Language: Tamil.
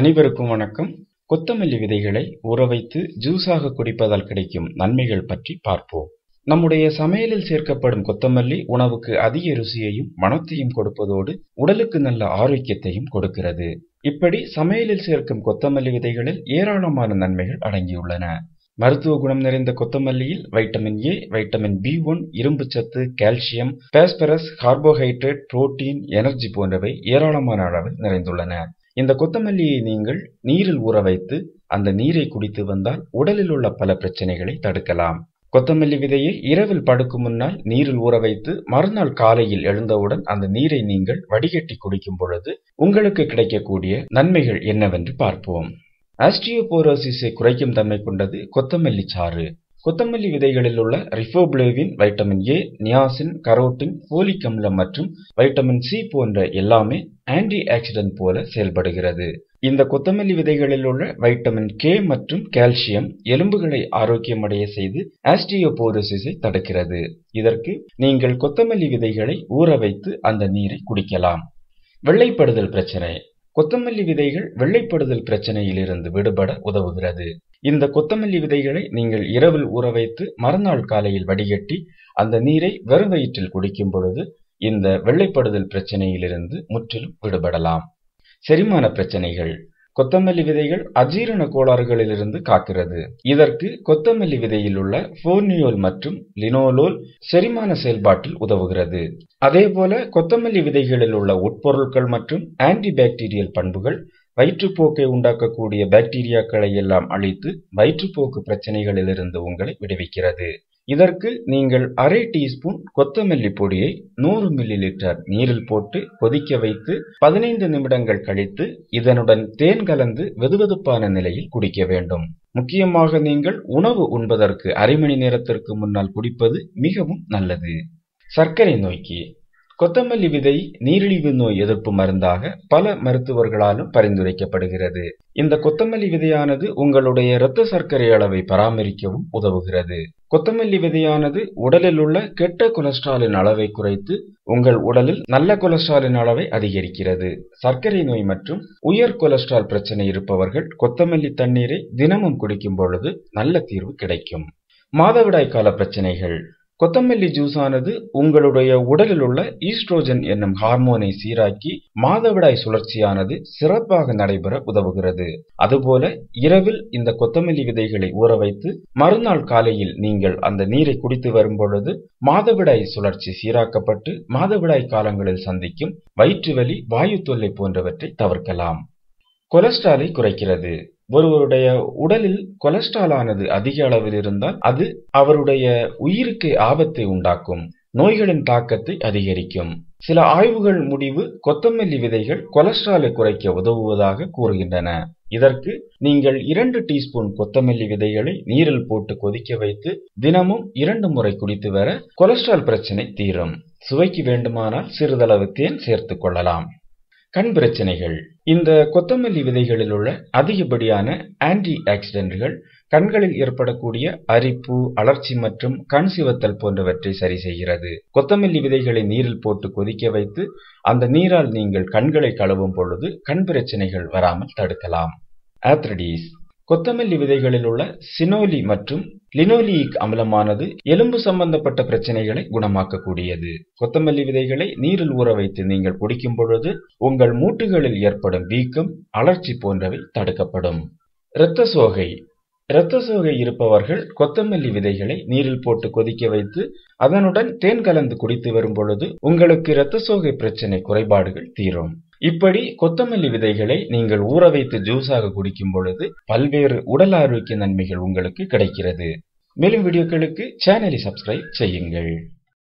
அனைவருக்கும் வணக்கம். கொத்தமல்லி விதைகளை ஊற வைத்து ஜூஸாக குடிப்பதால் கிடைக்கும் நன்மைகள் பற்றி பார்ப்போம். நம்முடைய சமையலில் சேர்க்கப்படும் கொத்தமல்லி உணவுக்கு அதிக ருசியையும் மனத்தையும் கொடுப்பதோடு உடலுக்கு நல்ல ஆரோக்கியத்தையும் கொடுக்கிறது. இப்படி சமையலில் சேர்க்கும் கொத்தமல்லி விதைகளில் ஏராளமான நன்மைகள் அடங்கியுள்ளன. மருத்துவ குணம் நிறைந்த கொத்தமல்லியில் vitamin A vitamin B one இரும்புச்சத்து calcium phosphorus carbohydrate protein energy போன்றவை ஏராளமான அளவில் நிறைந்துள்ளன. இந்த கொத்தமல்லியை நீங்கள் நீரில் ஊற வைத்து அந்த நீரை குடித்து வந்தால் உடலில் உள்ள பல பிரச்சனைகளை தடுக்கலாம். கொத்தமல்லி விதையை இரவில் படுக்கும் முன்னால் நீரில் ஊற வைத்து மறுநாள் காலையில் எழுந்தவுடன் அந்த நீரை நீங்கள் வடிகட்டி குடிக்கும் பொழுது உங்களுக்கு கிடைக்கக்கூடிய நன்மைகள் என்னவென்று பார்ப்போம். ஆஸ்டியோபோரோசிஸை குறைக்கும் தன்மை கொண்டது கொத்தமல்லி சாறு. கொத்தமல்லி விதைகளில் உள்ள riboflavin vitamin A niacin carotene folic அமிலம் மற்றும் வைட்டமின் சி போன்ற எல்லாமே ஆன்டி ஆக்சிடென்ட் போல செயல்படுகிறது. இந்த கொத்தமல்லி விதைகளில் உள்ள வைட்டமின் கே மற்றும் கால்சியம் எலும்புகளை ஆரோக்கியமடைய செய்து ஆஸ்டியோபோரோசிஸை தடுக்கிறது. இதற்கு நீங்கள் கொத்தமல்லி விதைகளை ஊற வைத்து அந்த நீரை குடிக்கலாம். வெள்ளைப்படுதல் பிரச்சனை. கொத்தமல்லி விதைகள் வெள்ளைப்படுதல் பிரச்சனையிலிருந்து விடுபட உதவுகிறது. இந்த கொத்தமல்லி விதைகளை நீங்கள் இரவில் ஊற வைத்து மறுநாள் காலையில் வடிகட்டி அந்த நீரை வெறும் வயிற்றில் குடிக்கும் பொழுது இந்த வெள்ளைப்படுதல் பிரச்சனையிலிருந்து முற்றிலும் விடுபடலாம். செரிமான பிரச்சனைகள். கொத்தமல்லி விதைகள் அஜீரண கோளாறுகளிலிருந்து காக்கிறது. இதற்கு கொத்தமல்லி விதையில் உள்ள போர்னியோல் மற்றும் லினோலோல் செரிமான செயல்பாட்டில் உதவுகிறது. அதேபோல கொத்தமல்லி விதைகளில் உள்ள உட்பொருட்கள் மற்றும் ஆன்டி பாக்டீரியல் பண்புகள் வயிற்றுப்போக்கை உண்டாக்கக்கூடிய பாக்டீரியாக்களை எல்லாம் அழித்து வயிற்றுப்போக்கு பிரச்சனைகளிலிருந்து உங்களை விடுவிக்கிறது. இதற்கு நீங்கள் அரை டீஸ்பூன் கொத்தமல்லி பொடியை நூறு மில்லி லிட்டர் நீரில் போட்டு கொதிக்க வைத்து பதினைந்து நிமிடங்கள் கழித்து இதனுடன் தேன் கலந்து வெதுவெதுப்பான நிலையில் குடிக்க வேண்டும். முக்கியமாக நீங்கள் உணவு உண்பதற்கு அரை மணி நேரத்திற்கு முன்னால் குடிப்பது மிகவும் நல்லது. சர்க்கரை நோய்க்கு கொத்தமல்லி விதை நீரிழிவு நோய் எதிர்ப்பு மருந்தாக பல மருத்துவர்களாலும் பரிந்துரைக்கப்படுகிறது. இந்த கொத்தமல்லி விதையானது உங்களுடைய இரத்த சர்க்கரை அளவை பராமரிக்கவும் உதவுகிறது. கொத்தமல்லி விதையானது உடலில் உள்ள கெட்ட கொலஸ்ட்ராலின் அளவை குறைத்து உங்கள் உடலில் நல்ல கொலஸ்ட்ராலின் அளவை அதிகரிக்கிறது. சர்க்கரை நோய் மற்றும் உயர் கொலஸ்ட்ரால் பிரச்சனை இருப்பவர்கள் கொத்தமல்லி தண்ணீரை தினமும் குடிக்கும் பொழுது நல்ல தீர்வு கிடைக்கும். மாதவிடாய் கால பிரச்சனைகள். கொத்தமல்லி ஜூஸ் ஆனது உங்களுடைய உடலில் உள்ள ஈஸ்ட்ரோஜன் என்னும் ஹார்மோனை சீராக்கி மாதவிடாய் சுழற்சியானது சிறப்பாக நடைபெற உதவுகிறது. அதுபோல இரவில் இந்த கொத்தமல்லி விதைகளை ஊற வைத்து மறுநாள் காலையில் நீங்கள் அந்த நீரை குடித்து வரும் பொழுது மாதவிடாய் சுழற்சி சீராக்கப்பட்டு மாதவிடாய் காலங்களில் சந்திக்கும் வயிற்று வலி வாயு தொல்லை போன்றவற்றை தவிர்க்கலாம். கொலஸ்ட்ராலை குறைக்கிறது. ஒருவருடைய உடலில் கொலஸ்ட்ரால் ஆனது அதிக அளவில் இருந்தால் அது அவருடைய உயிருக்கு ஆபத்தை உண்டாக்கும் நோய்களின் தாக்கத்தை அதிகரிக்கும். சில ஆய்வுகள் முடிவு கொத்தமல்லி விதைகள் கொலஸ்ட்ராலை குறைக்க உதவுவதாக கூறுகின்றன. இதற்கு நீங்கள் இரண்டு டீஸ்பூன் கொத்தமல்லி விதைகளை நீரில் போட்டு கொதிக்க வைத்து தினமும் இரண்டு முறை குடித்து வர கொலஸ்ட்ரால் பிரச்சனை தீரும். சுவைக்கு வேண்டுமானால் சிறிதளவு தேன் சேர்த்துக் கொள்ளலாம். கண் பிரச்சனைகள். இந்த கொத்தமல்லி விதைகளில் உள்ள அதிகப்படியான ஆன்டி ஆக்சிடென்ட்கள் கண்களில் ஏற்படக்கூடிய அரிப்பு அலர்ச்சி மற்றும் கண் சிவத்தல் போன்றவற்றை சரி செய்கிறது. கொத்தமல்லி விதைகளை நீரில் போட்டு கொதிக்க வைத்து அந்த நீரால் நீங்கள் கண்களை கழுவும் பொழுது கண் பிரச்சனைகள் வராமல் தடுக்கலாம். ஆத்ரடீஸ் கொத்தமல்லி விதைகளில் உள்ள சினோலி மற்றும் லினோலியிக் அமிலமானது எலும்பு சம்பந்தப்பட்ட பிரச்சனைகளை குணமாக்கக்கூடியது. கொத்தமல்லி விதைகளை நீரில் ஊற வைத்து நீங்கள் குடிக்கும் பொழுது உங்கள் மூட்டுகளில் ஏற்படும் வீக்கம் அலர்ச்சி போன்றவை தடுக்கப்படும். இரத்த சோகை. இரத்த சோகை இருப்பவர்கள் கொத்தமல்லி விதைகளை நீரில் போட்டு கொதிக்க வைத்து அதனுடன் தேன் கலந்து குடித்து வரும் பொழுது உங்களுக்கு இரத்த சோகை பிரச்சனை குறைபாடுகள் தீரும். இப்படி கொத்தமல்லி விதைகளை நீங்கள் ஊற வைத்து ஜூஸாக குடிக்கும் பொழுது பல்வேறு உடல் ஆரோக்கிய நன்மைகள் உங்களுக்கு கிடைக்கிறது. மேலும் வீடியோக்களுக்கு சேனலை சப்ஸ்கிரைப் செய்யுங்கள்.